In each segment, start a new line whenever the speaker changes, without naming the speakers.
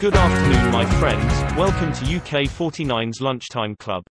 Good afternoon my friends, welcome to UK 49's Lunchtime Club.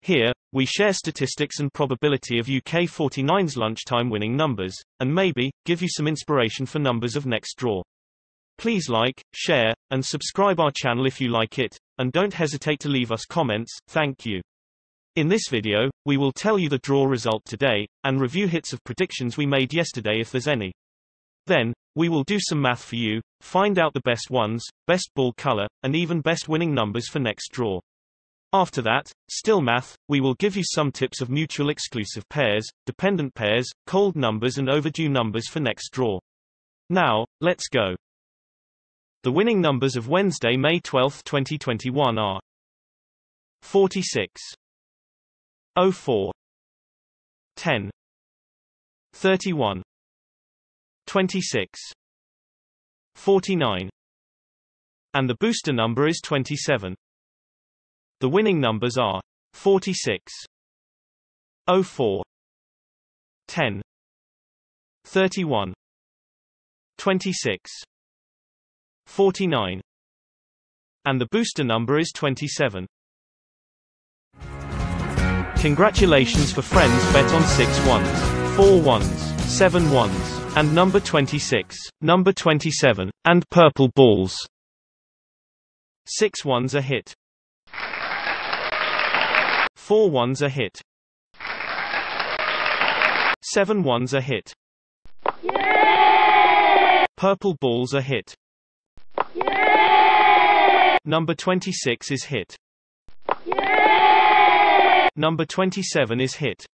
Here, we share statistics and probability of UK 49's lunchtime winning numbers, and maybe, give you some inspiration for numbers of next draw. Please like, share, and subscribe our channel if you like it, and don't hesitate to leave us comments, thank you. In this video, we will tell you the draw result today, and review hits of predictions we made yesterday if there's any. Then, we will do some math for you, find out the best ones, best ball color, and even best winning numbers for next draw. After that, still math, we will give you some tips of mutual exclusive pairs, dependent pairs, cold numbers and overdue numbers for next draw. Now, let's go. The winning numbers of Wednesday, May 12, 2021 are 46 04 10 31 26 49 and the booster number is 27. The winning numbers are 46 04 10 31 26 49 and the booster number is 27. Congratulations for friends bet on 6 ones, 4 ones, 7 ones, and number 26, number 27, and purple balls. Six ones a hit. Four ones a hit. Seven ones a hit.
Yeah!
Purple balls a hit.
Yeah!
Number 26 is hit.
Yeah!
Number 27 is hit.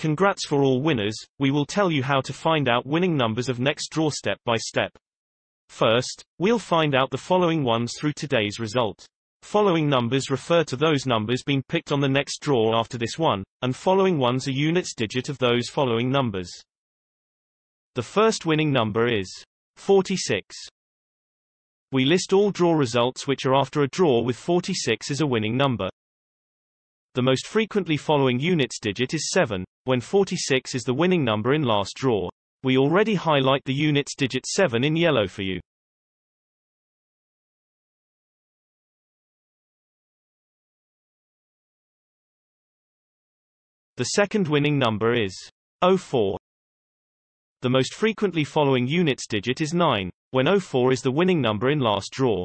Congrats for all winners, we will tell you how to find out winning numbers of next draw step by step. First, we'll find out the following ones through today's result. Following numbers refer to those numbers being picked on the next draw after this one, and following ones are units digit of those following numbers. The first winning number is 46. We list all draw results which are after a draw with 46 as a winning number. The most frequently following units digit is 7, when 46 is the winning number in last draw. We already highlight the units digit 7 in yellow for you. The second winning number is 04. The most frequently following units digit is 9, when 04 is the winning number in last draw.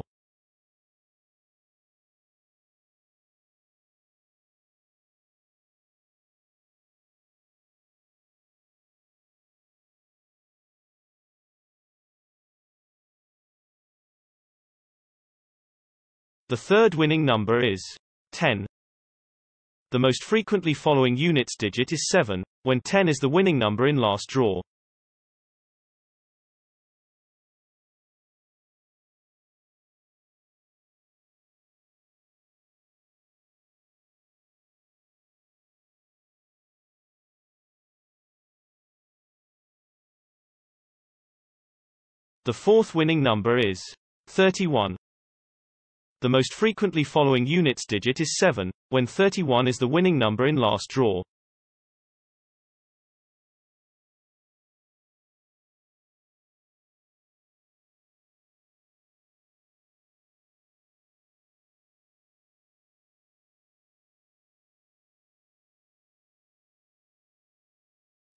The third winning number is 10. The most frequently following units digit is 7, when 10 is the winning number in last draw. The fourth winning number is 31. The most frequently following units digit is 7, when 31 is the winning number in last draw.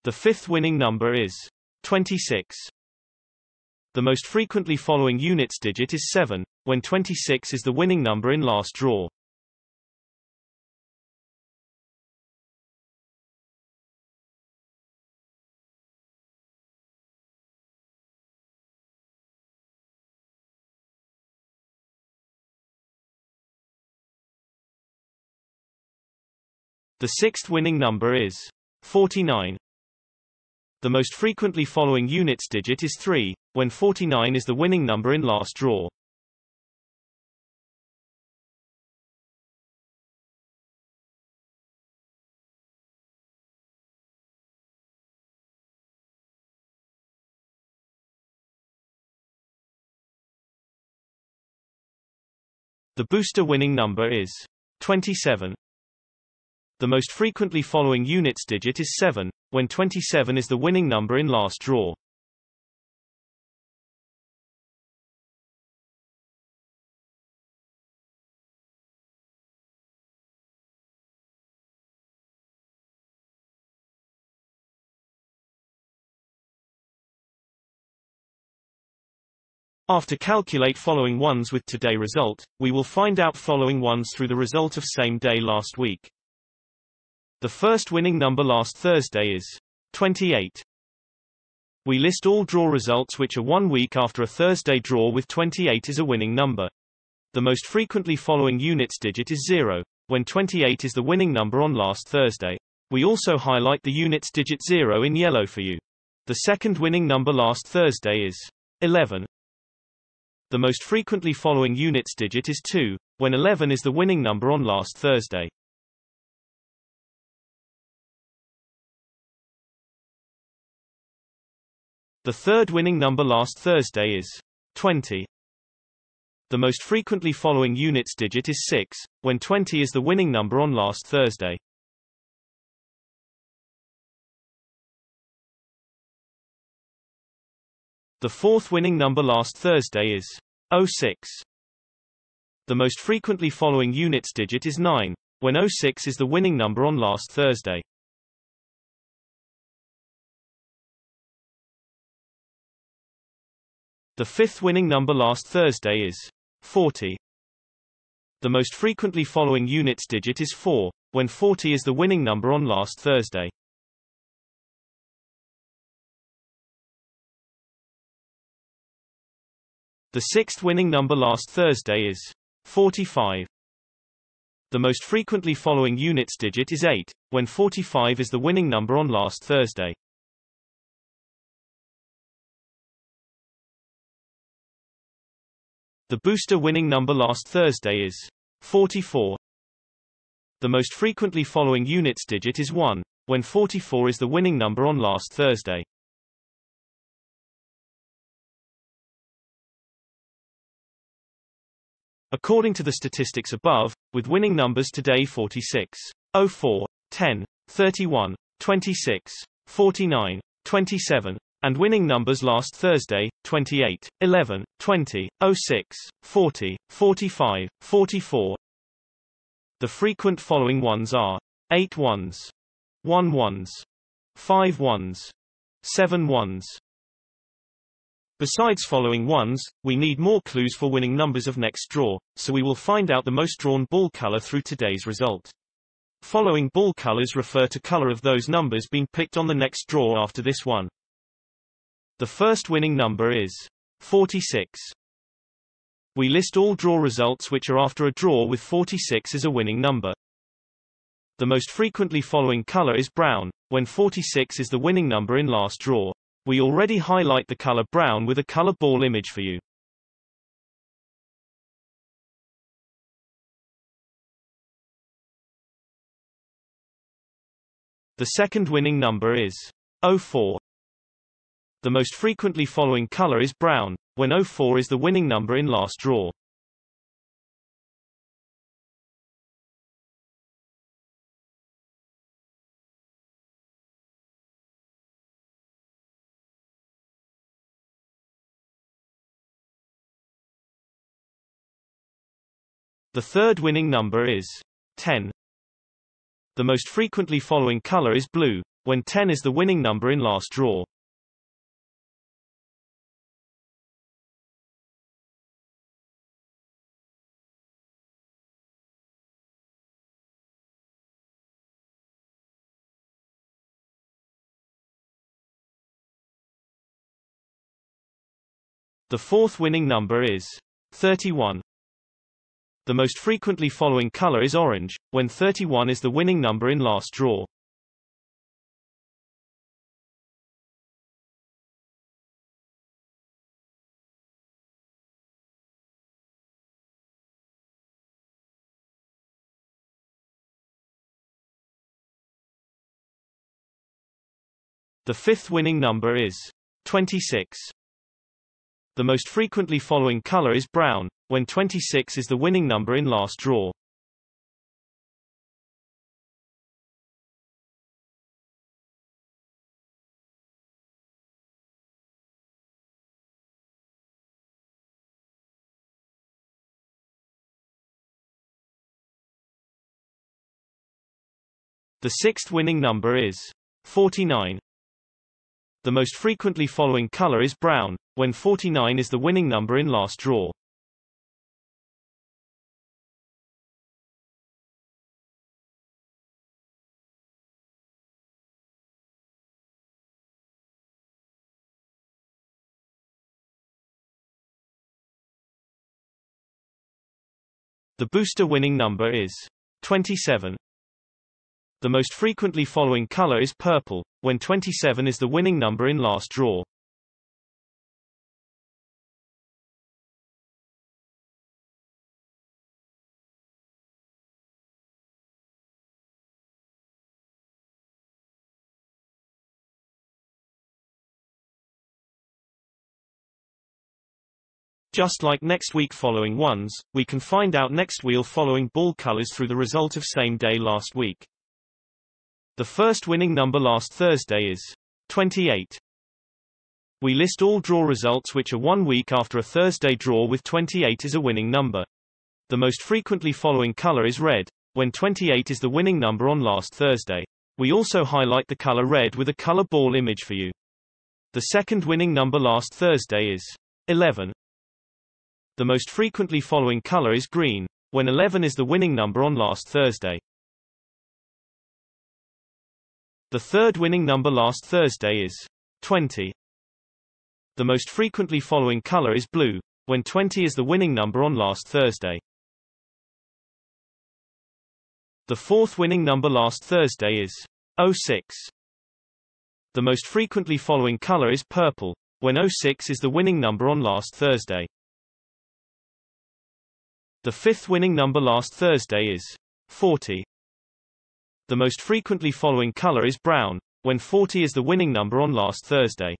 The fifth winning number is 26. The most frequently following units digit is 7, when 26 is the winning number in last draw. The sixth winning number is 49. The most frequently following units digit is 3, when 49 is the winning number in last draw. The booster winning number is 27. The most frequently following units digit is 7, when 27 is the winning number in last draw. After calculate following ones with today result, we will find out following ones through the result of same day last week. The first winning number last Thursday is 28. We list all draw results which are one week after a Thursday draw with 28 is a winning number. The most frequently following units digit is 0, when 28 is the winning number on last Thursday. We also highlight the units digit 0 in yellow for you. The second winning number last Thursday is 11. The most frequently following units digit is 2, when 11 is the winning number on last Thursday. The third winning number last Thursday is 20. The most frequently following units digit is 6, when 20 is the winning number on last Thursday. The fourth winning number last Thursday is 06. The most frequently following units digit is 9, when 06 is the winning number on last Thursday. The fifth winning number last Thursday is 40. The most frequently following units digit is 4, when 40 is the winning number on last Thursday. The sixth winning number last Thursday is 45. The most frequently following units digit is 8, when 45 is the winning number on last Thursday. The booster winning number last Thursday is 44. The most frequently following units digit is 1, when 44 is the winning number on last Thursday. According to the statistics above, with winning numbers today 46, 04, 10, 31, 26, 49, 27, and winning numbers last Thursday, 28, 11, 20, 06, 40, 45, 44. The frequent following ones are 8 ones, 1 ones, 5 ones, 7 ones, Besides following ones, we need more clues for winning numbers of next draw, so we will find out the most drawn ball color through today's result. Following ball colors refer to color of those numbers being picked on the next draw after this one. The first winning number is 46. We list all draw results which are after a draw with 46 as a winning number. The most frequently following color is brown, when 46 is the winning number in last draw. We already highlight the color brown with a color ball image for you. The second winning number is 04. The most frequently following color is brown, when 04 is the winning number in last draw. The third winning number is 10. The most frequently following color is blue, when 10 is the winning number in last draw. The fourth winning number is 31. The most frequently following color is orange, when 31 is the winning number in last draw. The fifth winning number is 26. The most frequently following color is brown, when 26 is the winning number in last draw. The sixth winning number is 49. The most frequently following color is brown, when 49 is the winning number in last draw. The booster winning number is 27. The most frequently following color is purple, when 27 is the winning number in last draw. Just like next week following ones, we can find out next wheel following ball colors through the result of same day last week. The first winning number last Thursday is 28. We list all draw results which are one week after a Thursday draw with 28 is a winning number. The most frequently following color is red, when 28 is the winning number on last Thursday. We also highlight the color red with a color ball image for you. The second winning number last Thursday is 11. The most frequently following color is green, when 11 is the winning number on last Thursday. The third winning number last Thursday is 20. The most frequently following color is blue, when 20 is the winning number on last Thursday. The fourth winning number last Thursday is 06. The most frequently following color is purple, when 06 is the winning number on last Thursday. The fifth winning number last Thursday is 40. The most frequently following color is brown, when 40 is the winning number on last Thursday.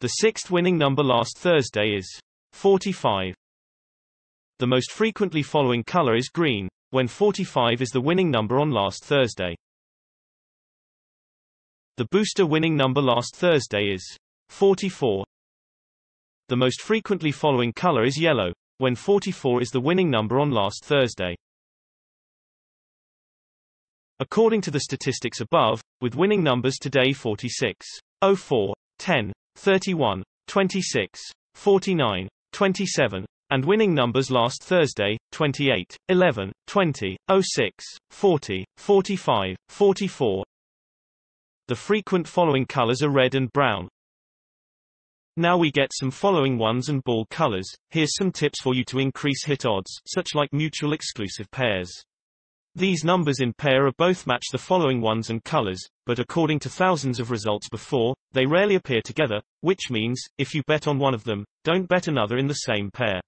The sixth winning number last Thursday is 45. The most frequently following color is green, when 45 is the winning number on last Thursday. The booster winning number last Thursday is 44. The most frequently following color is yellow, when 44 is the winning number on last Thursday. According to the statistics above, with winning numbers today 46, 04, 10, 31, 26, 49, 27, and winning numbers last Thursday, 28, 11, 20, 06, 40, 45, 44. The frequent following colors are red and brown, now we get some following ones and ball colors. Here's some tips for you to increase hit odds, such like mutual exclusive pairs. These numbers in pair are both match the following ones and colors, but according to thousands of results before, they rarely appear together, which means, if you bet on one of them, don't bet another in the same pair.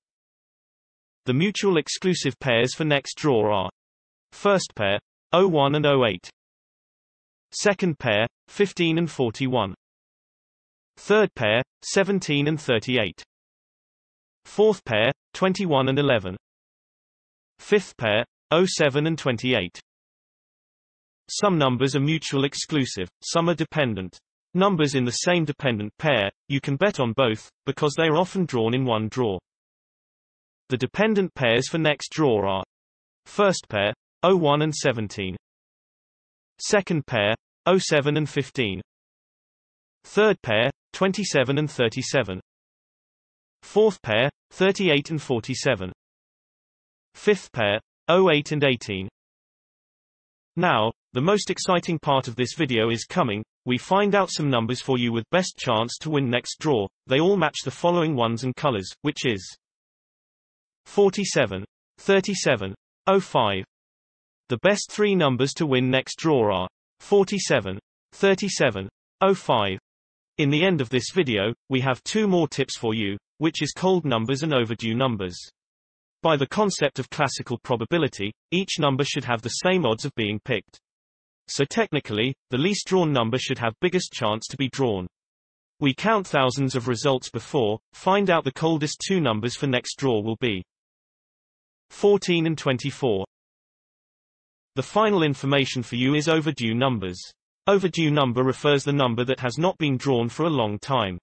The mutual exclusive pairs for next draw are First pair, 01 and 08. Second pair, 15 and 41. Third pair, 17 and 38. Fourth pair, 21 and 11. Fifth pair, 07 and 28. Some numbers are mutual exclusive, some are dependent. Numbers in the same dependent pair, you can bet on both, because they are often drawn in one draw. The dependent pairs for next draw are First pair, 01 and 17. Second pair, 07 and 15. Third pair, 27 and 37. Fourth pair, 38 and 47. Fifth pair, 08 and 18. Now, the most exciting part of this video is coming, we find out some numbers for you with best chance to win next draw, they all match the following ones and colors, which is 47, 37, 05. The best three numbers to win next draw are 47, 37, 05, in the end of this video, we have two more tips for you, which is cold numbers and overdue numbers. By the concept of classical probability, each number should have the same odds of being picked. So technically, the least drawn number should have biggest chance to be drawn. We count thousands of results before, find out the coldest two numbers for next draw will be 14 and 24. The final information for you is overdue numbers. Overdue number refers the number that has not been drawn for a long time.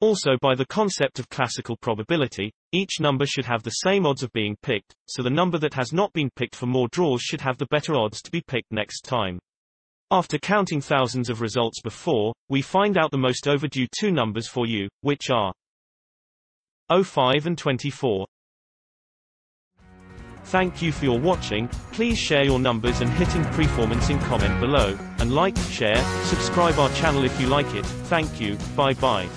Also by the concept of classical probability, each number should have the same odds of being picked, so the number that has not been picked for more draws should have the better odds to be picked next time. After counting thousands of results before, we find out the most overdue two numbers for you, which are 05 and 24. Thank you for your watching, please share your numbers and hitting performance in comment below, and like, share, subscribe our channel if you like it, thank you, bye bye.